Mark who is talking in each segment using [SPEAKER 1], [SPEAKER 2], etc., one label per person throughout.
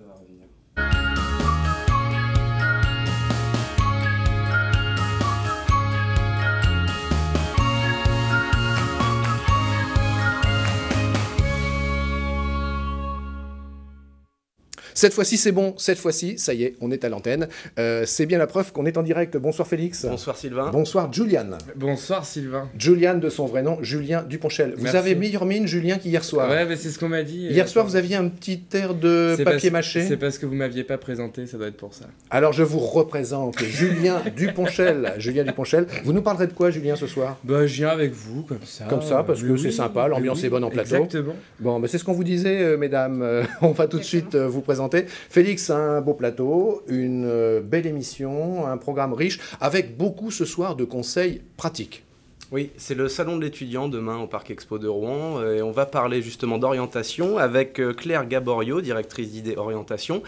[SPEAKER 1] Ça va revenir.
[SPEAKER 2] Cette fois-ci, c'est bon. Cette fois-ci, ça y est, on est à l'antenne. Euh, c'est bien la preuve qu'on est en direct. Bonsoir Félix.
[SPEAKER 3] Bonsoir Sylvain.
[SPEAKER 2] Bonsoir Julian.
[SPEAKER 1] Bonsoir Sylvain.
[SPEAKER 2] Julian de son vrai nom, Julien Duponchel. Vous
[SPEAKER 1] Merci.
[SPEAKER 2] avez meilleure mine, Julien, qu'hier soir.
[SPEAKER 1] Ouais, mais c'est ce qu'on m'a dit.
[SPEAKER 2] Hier soir, vous aviez un petit air de papier
[SPEAKER 1] parce-
[SPEAKER 2] mâché.
[SPEAKER 1] C'est parce que vous m'aviez pas présenté, ça doit être pour ça.
[SPEAKER 2] Alors, je vous représente Julien Duponchel. Julien Duponchel. Vous nous parlerez de quoi, Julien, ce soir?
[SPEAKER 1] Bah, je viens avec vous, comme ça.
[SPEAKER 2] Comme ça, parce que c'est sympa, l'ambiance est bonne en plateau.
[SPEAKER 1] Exactement.
[SPEAKER 2] Bon, ben, c'est ce qu'on vous disait, euh, mesdames. Euh, on va tout de suite euh, vous présenter. Félix a un beau plateau, une euh, belle émission, un programme riche, avec beaucoup ce soir de conseils pratiques.
[SPEAKER 3] Oui, c'est le salon de l'étudiant demain au Parc Expo de Rouen euh, et on va parler justement d'orientation avec euh, Claire Gaborio, directrice d'idées orientation,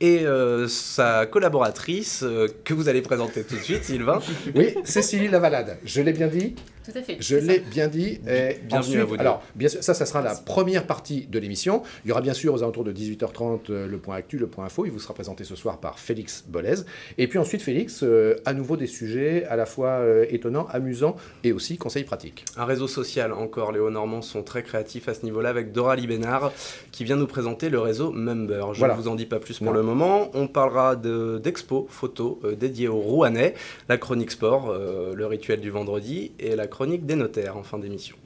[SPEAKER 3] et euh, sa collaboratrice euh, que vous allez présenter tout de suite, Sylvain.
[SPEAKER 2] Oui, Cécilie Lavalade, je l'ai bien dit
[SPEAKER 4] Tout à fait.
[SPEAKER 2] Je l'ai bien dit. Et
[SPEAKER 3] Bienvenue
[SPEAKER 2] ensuite,
[SPEAKER 3] à vous deux.
[SPEAKER 2] Alors, bien sûr, ça, ça sera la première partie de l'émission. Il y aura bien sûr aux alentours de 18h30 euh, le point actu, le point info. Il vous sera présenté ce soir par Félix Bollez. Et puis ensuite, Félix, euh, à nouveau des sujets à la fois euh, étonnants, amusants et aussi conseils pratiques.
[SPEAKER 3] Un réseau social encore, les Hauts-Normands sont très créatifs à ce niveau-là avec Dora Libénard qui vient nous présenter le réseau Member. Je
[SPEAKER 2] Voilà.
[SPEAKER 3] ne vous en dis pas plus pour
[SPEAKER 2] Non.
[SPEAKER 3] le moment. On parlera de- d'expo photos euh, dédiées aux Rouennais, la chronique sport, euh, le rituel du vendredi et la chronique des notaires en fin d'émission.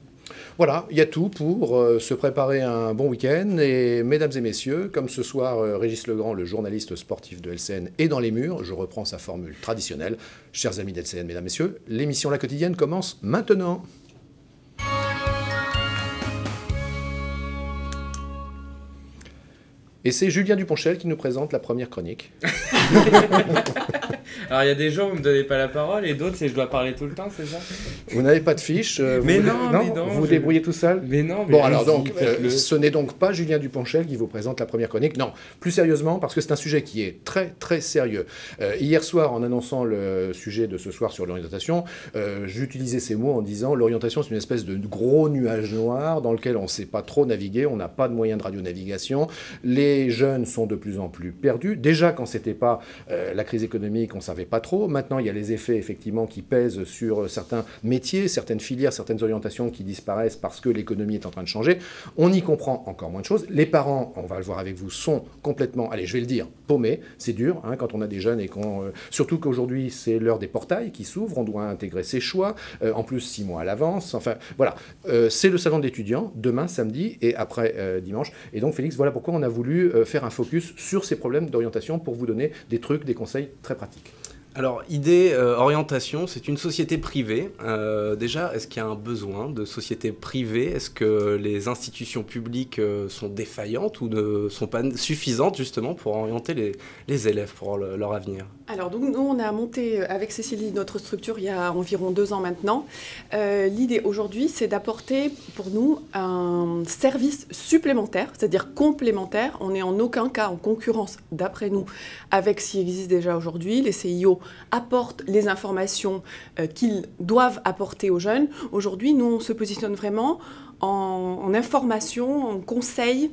[SPEAKER 2] Voilà, il y a tout pour euh, se préparer un bon week-end. Et mesdames et messieurs, comme ce soir, euh, Régis Legrand, le journaliste sportif de LCN, est dans les murs, je reprends sa formule traditionnelle. Chers amis d'LCN, mesdames et messieurs, l'émission La Quotidienne commence maintenant. Et c'est Julien Duponchel qui nous présente la première chronique.
[SPEAKER 1] Alors, il y a des jours où vous me donnez pas la parole et d'autres, c'est je dois parler tout le temps, c'est ça
[SPEAKER 2] Vous n'avez pas de fiche euh, vous
[SPEAKER 1] Mais
[SPEAKER 2] vous-
[SPEAKER 1] non, mais non,
[SPEAKER 2] Vous
[SPEAKER 1] je-
[SPEAKER 2] débrouillez tout seul
[SPEAKER 1] Mais non, mais
[SPEAKER 2] Bon, alors donc, euh, ce n'est donc pas Julien Duponchel qui vous présente la première chronique. Non, plus sérieusement, parce que c'est un sujet qui est très, très sérieux. Euh, hier soir, en annonçant le sujet de ce soir sur l'orientation, j'utilisais ces mots en disant l'orientation, c'est une espèce de gros nuage noir dans lequel on ne sait pas trop naviguer, on n'a pas de moyens de radionavigation. Les jeunes sont de plus en plus perdus. Déjà, quand c'était pas la crise économique, on savait pas trop. Maintenant, il y a les effets effectivement qui pèsent sur certains métiers, certaines filières, certaines orientations qui disparaissent parce que l'économie est en train de changer. On y comprend encore moins de choses. Les parents, on va le voir avec vous, sont complètement, allez, je vais le dire, paumés. C'est dur hein, quand on a des jeunes et qu'on, euh, surtout qu'aujourd'hui c'est l'heure des portails qui s'ouvrent. On doit intégrer ses choix, euh, en plus six mois à l'avance. Enfin, voilà. Euh, c'est le salon d'étudiants demain, samedi et après euh, dimanche. Et donc, Félix, voilà pourquoi on a voulu euh, faire un focus sur ces problèmes d'orientation pour vous donner des trucs, des conseils très pratiques.
[SPEAKER 3] Alors, idée, euh, orientation, c'est une société privée. Euh, déjà, est-ce qu'il y a un besoin de société privée? Est-ce que les institutions publiques euh, sont défaillantes ou ne sont pas suffisantes justement pour orienter les, élèves pour le- leur avenir?
[SPEAKER 4] Alors, donc, nous, on a monté avec Cécilie notre structure il y a environ deux ans maintenant. L'idée aujourd'hui, c'est d'apporter pour nous un service supplémentaire, c'est-à-dire complémentaire. On n'est en aucun cas en concurrence, d'après nous, avec ce qui existe déjà aujourd'hui. Les CIO apportent les informations euh, qu'ils doivent apporter aux jeunes. Aujourd'hui, nous, on se positionne vraiment en, en information, en conseil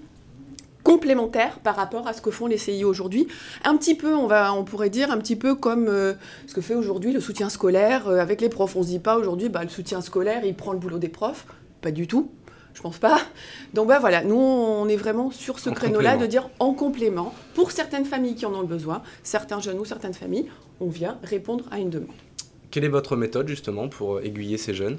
[SPEAKER 4] complémentaire par rapport à ce que font les CIO aujourd'hui. Un petit peu, on, pourrait dire, un petit peu comme euh, ce que fait aujourd'hui le soutien scolaire euh, avec les profs. On se dit pas aujourd'hui, bah, le soutien scolaire, il prend le boulot des profs. Pas du tout. Je pense pas. Donc bah voilà, nous on est vraiment sur ce créneau-là de dire en complément, pour certaines familles qui en ont le besoin, certains jeunes ou certaines familles, on vient répondre à une demande.
[SPEAKER 3] Quelle est votre méthode justement pour aiguiller ces jeunes?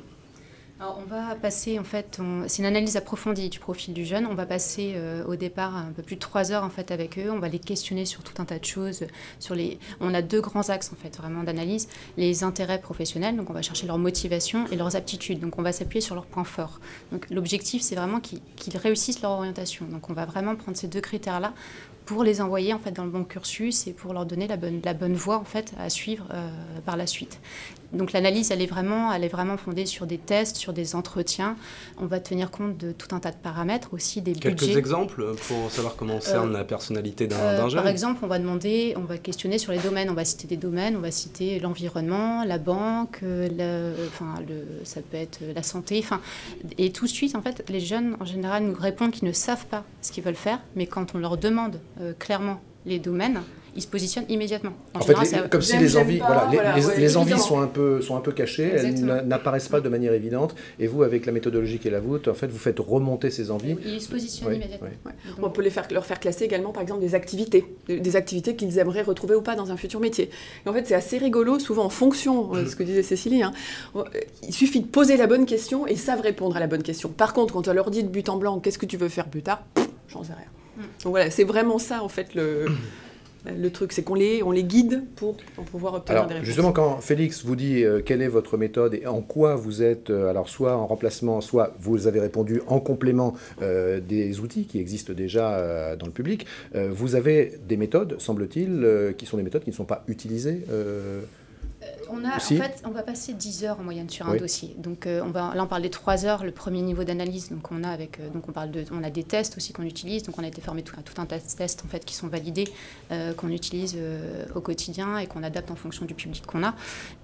[SPEAKER 5] On va passer, en fait, c'est une analyse approfondie du profil du jeune. On va passer euh, au départ un peu plus de trois heures en fait avec eux. On va les questionner sur tout un tas de choses. Sur les, on a deux grands axes en fait vraiment d'analyse les intérêts professionnels. Donc, on va chercher leur motivation et leurs aptitudes. Donc, on va s'appuyer sur leurs points forts. Donc, l'objectif, c'est vraiment qu'ils réussissent leur orientation. Donc, on va vraiment prendre ces deux critères-là pour les envoyer en fait dans le bon cursus et pour leur donner la bonne, la bonne voie en fait à suivre euh, par la suite. Donc l'analyse, elle est vraiment, elle est vraiment fondée sur des tests, sur des entretiens. On va tenir compte de tout un tas de paramètres aussi, des
[SPEAKER 3] Quelques
[SPEAKER 5] budgets.
[SPEAKER 3] exemples pour savoir comment cerne la personnalité d'un
[SPEAKER 5] Euh, par exemple, on va demander, on va questionner sur les domaines. On va citer des domaines. On va citer l'environnement, la banque, euh, le, enfin, le, ça peut être la santé. Enfin, et tout de suite, en fait, les jeunes en général nous répondent qu'ils ne savent pas ce qu'ils veulent faire, mais quand on leur demande clairement les domaines, ils se positionnent immédiatement.
[SPEAKER 2] En, fait, comme si les envies, voilà, les, envies sont un peu, sont un peu cachées, elles n'apparaissent pas de manière évidente. Et vous, avec la méthodologie qui est la vôtre, en fait, vous faites remonter ces envies.
[SPEAKER 5] Ils se positionnent immédiatement.
[SPEAKER 4] On peut les faire, leur faire classer également, par exemple, des activités, des activités qu'ils aimeraient retrouver ou pas dans un futur métier. Et en fait, c'est assez rigolo, souvent en fonction, de ce que disait Cécilie. Hein. il suffit de poser la bonne question et ils savent répondre à la bonne question. Par contre, quand on leur dit de but en blanc, qu'est-ce que tu veux faire plus tard? J'en sais rien. Mm. Donc voilà, c'est vraiment ça, en fait, le le truc, c'est qu'on les, on les guide pour, pouvoir obtenir des réponses.
[SPEAKER 2] Justement, quand Félix vous dit euh, quelle est votre méthode et en quoi vous êtes, euh, alors soit en remplacement, soit vous avez répondu en complément euh, des outils qui existent déjà dans le public, vous avez des méthodes, semble-t-il, qui sont des méthodes qui ne sont pas utilisées
[SPEAKER 5] on a, en fait, on va passer 10 heures en moyenne sur un dossier. Donc, euh, on va, là, on parle des 3 heures, le premier niveau d'analyse. Donc, on a avec, euh, donc on parle de, on a des tests aussi qu'on utilise. Donc, on a été formé tout, tout un tas de tests en fait qui sont validés, euh, qu'on utilise au quotidien et qu'on adapte en fonction du public qu'on a.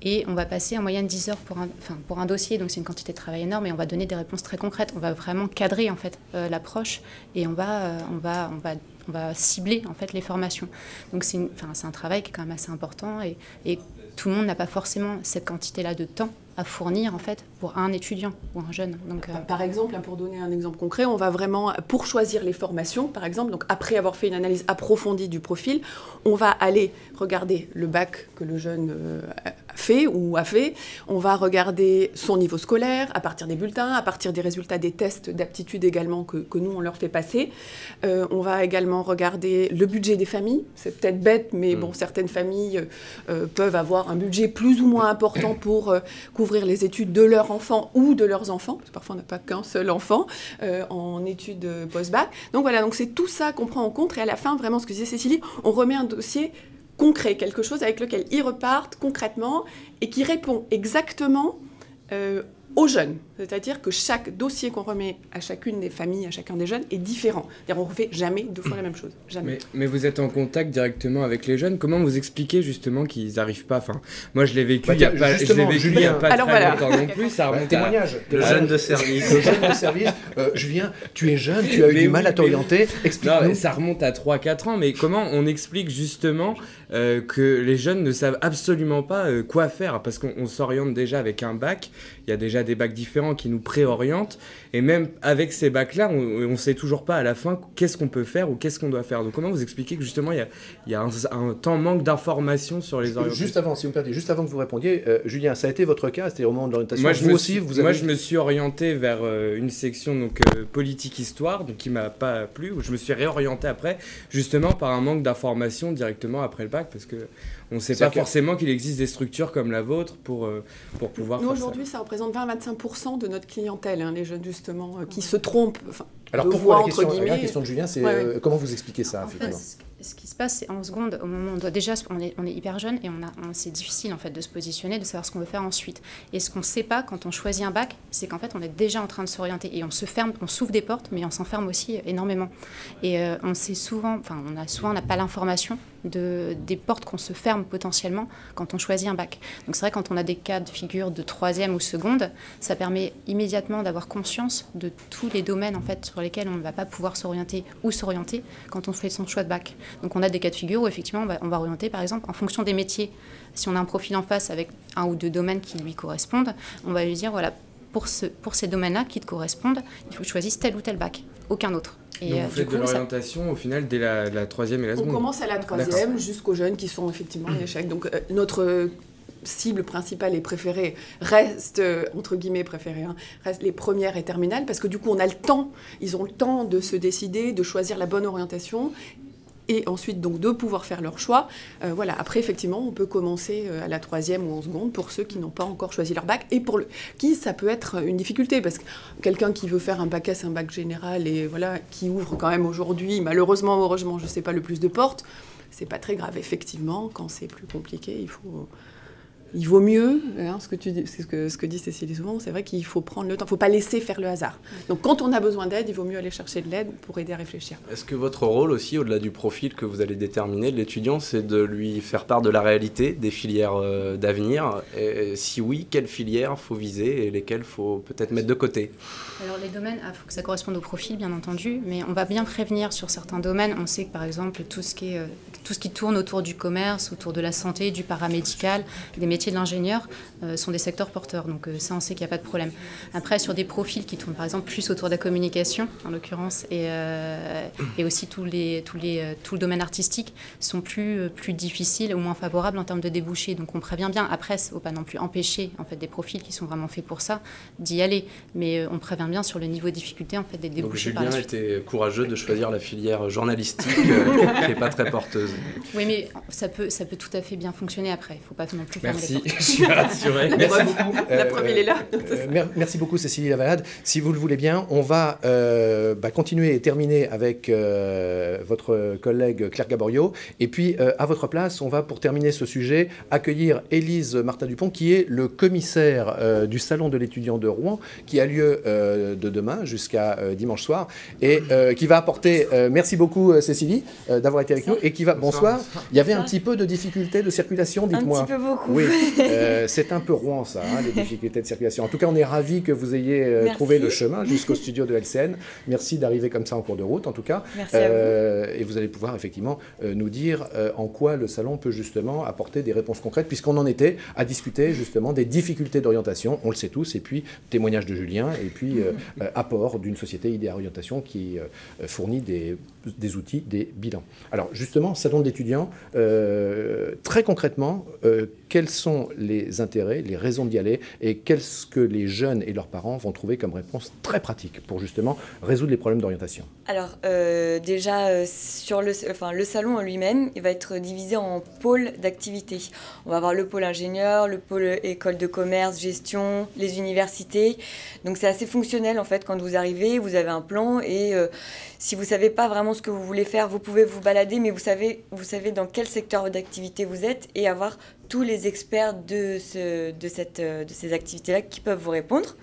[SPEAKER 5] Et on va passer en moyenne 10 heures pour un, enfin, pour un dossier. Donc, c'est une quantité de travail énorme et on va donner des réponses très concrètes. On va vraiment cadrer en fait l'approche et on va, on va, on va on va cibler en fait les formations. Donc c'est un travail qui est quand même assez important et, et tout le monde n'a pas forcément cette quantité-là de temps à fournir en fait pour un étudiant ou un jeune.
[SPEAKER 4] Donc, euh, Par exemple, hein, pour donner un exemple concret, on va vraiment, pour choisir les formations, par exemple, donc après avoir fait une analyse approfondie du profil, on va aller regarder le bac que le jeune euh, fait ou a fait, on va regarder son niveau scolaire à partir des bulletins, à partir des résultats des tests d'aptitude également que, que, nous on leur fait passer. Euh, on va également regarder le budget des familles. C'est peut-être bête, mais mm. bon, certaines familles euh, peuvent avoir un budget plus ou moins important pour euh, les études de leurs enfants ou de leurs enfants. Parce que parfois on n'a pas qu'un seul enfant en études post-bac. Donc voilà, donc c'est tout ça qu'on prend en compte et à la fin, vraiment, ce que disait Cécilie, on remet un dossier concret, quelque chose avec lequel ils repartent concrètement et qui répond exactement euh, aux jeunes. C'est-à-dire que chaque dossier qu'on remet à chacune des familles, à chacun des jeunes, est différent. On ne refait jamais deux fois la même chose. Jamais.
[SPEAKER 1] Mais, vous êtes en contact directement avec les jeunes. Comment vous expliquez justement qu'ils n'arrivent pas enfin, Moi, je l'ai vécu il n'y a pas, je vécu Julien, pas Alors, très longtemps non plus. Ça remonte
[SPEAKER 2] témoignage.
[SPEAKER 3] De jeunes de service.
[SPEAKER 2] de jeunes de service. Euh, Julien, tu es jeune, tu as eu du mal à t'orienter. Explique-nous.
[SPEAKER 1] Ça remonte à 3-4 ans. Mais comment on explique justement euh, que les jeunes ne savent absolument pas euh, quoi faire? Parce qu'on s'oriente déjà avec un bac. Il y a déjà des bacs différents qui nous préorientent. Et même avec ces bacs-là, on ne sait toujours pas à la fin qu'est-ce qu'on peut faire ou qu'est-ce qu'on doit faire. Donc comment vous expliquez que justement il y a, il y a un, temps manque d'informations sur les orientations?
[SPEAKER 2] Juste avant, si vous me permettez, juste avant que vous répondiez, euh, Julien, ça a été votre cas, c'était au moment de l'orientation. Moi,
[SPEAKER 1] vous aussi, vous avez... moi, je me suis orienté vers euh, une section donc euh, politique histoire, donc qui m'a pas plu. Où je me suis réorienté après, justement par un manque d'informations directement après le bac, parce que on ne sait pas forcément qu'il existe des structures comme la vôtre pour, euh, pour pouvoir.
[SPEAKER 4] Nous, aujourd'hui, ça. représente 20-25% de notre clientèle, hein, les jeunes, justement, euh, qui se trompent.
[SPEAKER 2] Alors, pourquoi la question, la question de Julien, c'est euh, comment vous expliquez ça, effectivement
[SPEAKER 5] ce qui se passe, c'est en seconde, au moment où on doit déjà, on est, on est hyper jeune et on a, c'est difficile en fait de se positionner, de savoir ce qu'on veut faire ensuite. Et ce qu'on ne sait pas quand on choisit un bac, c'est qu'en fait on est déjà en train de s'orienter et on se ferme, on s'ouvre des portes, mais on s'enferme aussi énormément. Et on sait souvent, enfin on a souvent, on n'a pas l'information de, des portes qu'on se ferme potentiellement quand on choisit un bac. Donc c'est vrai quand on a des cas de figure de troisième ou seconde, ça permet immédiatement d'avoir conscience de tous les domaines en fait sur lesquels on ne va pas pouvoir s'orienter ou s'orienter quand on fait son choix de bac. Donc on a des cas de figure où effectivement on va, on va orienter par exemple en fonction des métiers. Si on a un profil en face avec un ou deux domaines qui lui correspondent, on va lui dire voilà pour, ce, pour ces domaines-là qui te correspondent, il faut que tu choisisses tel ou tel bac, aucun autre.
[SPEAKER 1] Et Donc vous euh, faites de l'orientation au final dès la, troisième et la seconde
[SPEAKER 4] On commence à la troisième jusqu'aux jeunes qui sont effectivement en échec. Donc euh, notre cible principale et préférée reste, euh, entre guillemets préférée, hein, reste les premières et terminales, parce que du coup on a le temps, ils ont le temps de se décider, de choisir la bonne orientation, et ensuite donc de pouvoir faire leur choix. Euh, voilà. Après, effectivement, on peut commencer euh, à la troisième ou en seconde pour ceux qui n'ont pas encore choisi leur bac et pour qui ça peut être une difficulté parce que quelqu'un qui veut faire un bac S, un bac général et voilà qui ouvre quand même aujourd'hui, malheureusement, heureusement, je ne sais pas le plus de portes, c'est pas très grave. Effectivement, quand c'est plus compliqué, il faut il vaut mieux, hein, ce, que tu dis, ce, que, ce que dit Cécilie souvent, c'est vrai qu'il faut prendre le temps, il ne faut pas laisser faire le hasard. Donc quand on a besoin d'aide, il vaut mieux aller chercher de l'aide pour aider à réfléchir.
[SPEAKER 3] Est-ce que votre rôle aussi, au-delà du profil que vous allez déterminer de l'étudiant, c'est de lui faire part de la réalité des filières euh, d'avenir? Et, Si oui, quelles filières faut viser et lesquelles faut peut-être mettre de côté?
[SPEAKER 5] Alors les domaines, il ah, faut que ça corresponde au profil, bien entendu, mais on va bien prévenir sur certains domaines. On sait que par exemple, tout ce qui, est, euh, tout ce qui tourne autour du commerce, autour de la santé, du paramédical, des métiers de l'ingénieur, euh, sont des secteurs porteurs. Donc ça, on sait qu'il n'y a pas de problème. Après, sur des profils qui tournent par exemple plus autour de la communication, en l'occurrence, et, et aussi tous les, tous les, tout le domaine artistique, sont plus, plus difficiles ou moins favorables en termes de débouchés. Donc on prévient bien. Après, il ne faut pas non plus empêcher en fait, des profils qui sont vraiment faits pour ça d'y aller. Mais euh, on prévient bien sur le niveau de difficulté en fait, des débouchés.
[SPEAKER 3] Donc Julien était courageux de choisir la filière journalistique euh, qui n'est pas très porteuse.
[SPEAKER 5] Oui, mais ça peut, ça peut tout à fait bien fonctionner après. Il ne faut pas non plus
[SPEAKER 1] Merci, je suis rassuré.
[SPEAKER 2] merci beaucoup.
[SPEAKER 4] la preuve, il est là.
[SPEAKER 2] Euh, merci beaucoup, Cécilie Lavalade. Si vous le voulez bien, on va bah, continuer et terminer avec votre collègue Claire Gaborio. Et puis, à votre place, on va, pour terminer ce sujet, accueillir Élise Martin-Dupont, qui est le commissaire euh, du Salon de l'étudiant de Rouen, qui a lieu euh, de demain jusqu'à euh, dimanche soir, et qui va apporter, merci beaucoup Cécilie d'avoir été avec nous, et qui va, bonsoir, il y avait un petit peu de difficultés de circulation, dites-moi.
[SPEAKER 6] Un petit peu beaucoup.
[SPEAKER 2] Oui, c'est un peu Rouen ça, hein, les difficultés de circulation. En tout cas, on est ravis que vous ayez trouvé le chemin jusqu'au studio de LCN. Merci d'arriver comme ça en cours de route, en tout cas.
[SPEAKER 6] Merci à vous.
[SPEAKER 2] Et vous allez pouvoir effectivement nous dire en quoi le salon peut justement apporter des réponses concrètes, puisqu'on en était à discuter justement des difficultés d'orientation, on le sait tous, et puis témoignage de Julien, et puis euh, euh, apport d'une société idée orientation qui euh, fournit des, des, outils, des bilans. Alors justement, salon d'étudiants, très concrètement, quels sont les intérêts, les raisons d'y aller, et qu'est-ce que les jeunes et leurs parents vont trouver comme réponse très pratique pour justement résoudre les problèmes d'orientation
[SPEAKER 6] Alors déjà, sur le, salon en lui-même, il va être divisé en pôles d'activité. On va avoir le pôle ingénieur, le pôle école de commerce, gestion, les universités. Donc c'est assez fonctionnel en fait quand vous arrivez, vous avez un plan et euh, si vous savez pas vraiment ce que vous voulez faire, vous pouvez vous balader, mais vous savez, vous savez dans quel secteur d'activité vous êtes et avoir tous les experts de, ce, de, cette, de ces activités-là qui peuvent vous répondre.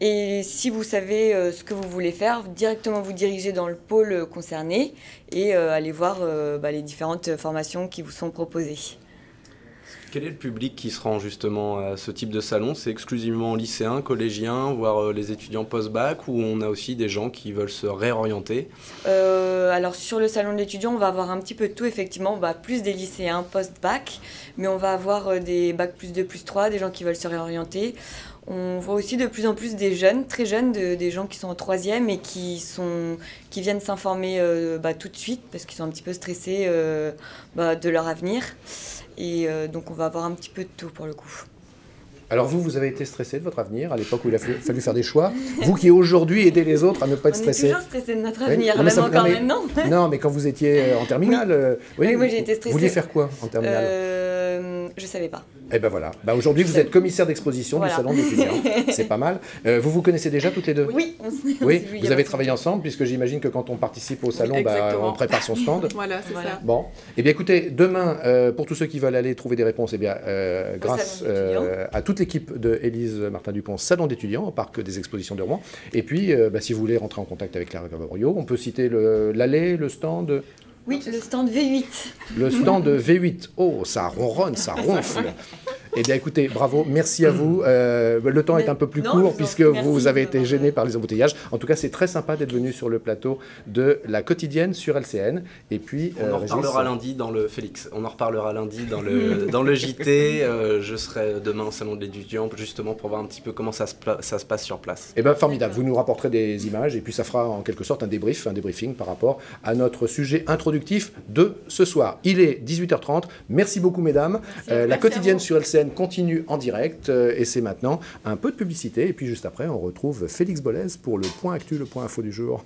[SPEAKER 6] Et si vous savez euh, ce que vous voulez faire, directement vous diriger dans le pôle concerné et euh, aller voir bah, les différentes formations qui vous sont proposées.
[SPEAKER 3] Quel est le public qui se rend justement à ce type de salon? C'est exclusivement lycéens, collégiens, voire euh, les étudiants post-bac, ou on a aussi des gens qui veulent se réorienter?
[SPEAKER 6] Euh, Alors sur le salon de l'étudiant, on va avoir un petit peu de tout, effectivement. Plus des lycéens post-bac, mais on va avoir euh, des bac plus 2, plus 3, des gens qui veulent se réorienter. On voit aussi de plus en plus des jeunes, très jeunes, des gens qui sont en troisième et qui, sont, qui viennent s'informer bah, tout de suite parce qu'ils sont un petit peu stressés bah, de leur avenir. Et euh, donc on va avoir un petit peu de tout pour le coup.
[SPEAKER 2] Alors vous, vous avez été stressé de votre avenir à l'époque où il a fallu faire des choix. Vous qui aujourd'hui aidez les autres à ne pas être stressé.
[SPEAKER 6] On est toujours stressé de notre avenir, même encore maintenant.
[SPEAKER 2] non, mais quand vous étiez euh, en terminale, euh,
[SPEAKER 6] oui. moi j'ai été stressé.
[SPEAKER 2] Vous vouliez faire quoi en terminale?
[SPEAKER 6] Euh, Je savais pas.
[SPEAKER 2] Eh ben voilà. Bah, aujourd'hui, vous êtes commissaire d'exposition du salon d'étudiants. C'est pas mal. Euh, vous vous connaissez déjà toutes les deux?
[SPEAKER 6] Oui.
[SPEAKER 2] oui. Vous avez travaillé ensemble puisque j'imagine que quand on participe au salon, bah, on prépare son stand.
[SPEAKER 4] voilà, c'est ça.
[SPEAKER 2] Bon. Eh bien, écoutez, demain, euh, pour tous ceux qui veulent aller trouver des réponses, eh bien, euh, grâce à toute l'équipe de Élise Martin Dupont, salon d'étudiants au parc des expositions de Rouen. Et puis, bah, si vous voulez rentrer en contact avec Clara Gavario, on peut citer l'allée, le, stand.
[SPEAKER 6] Oui, le stand V8.
[SPEAKER 2] Le stand V8. Oh, ça ronronne, ça ronfle. Eh bien, écoutez, bravo, merci à vous. Euh, le temps est un peu plus court puisque vous avez été gêné par les embouteillages. En tout cas, c'est très sympa d'être venu sur le plateau de la quotidienne sur LCN. Et puis,
[SPEAKER 3] on en euh, reparlera lundi dans le Félix. On en reparlera lundi dans le dans le JT. Euh, je serai demain au salon de l'étudiant justement pour voir un petit peu comment ça se, ça se passe sur place.
[SPEAKER 2] Eh bien, formidable. Vous nous rapporterez des images et puis ça fera en quelque sorte un débrief, un débriefing par rapport à notre sujet introductif de ce soir. Il est 18h30. Merci beaucoup, mesdames. la quotidienne sur LCN continue en direct euh, et c'est maintenant un peu de publicité. Et puis juste après, on retrouve Félix Bollez pour le point actu, le point info du jour.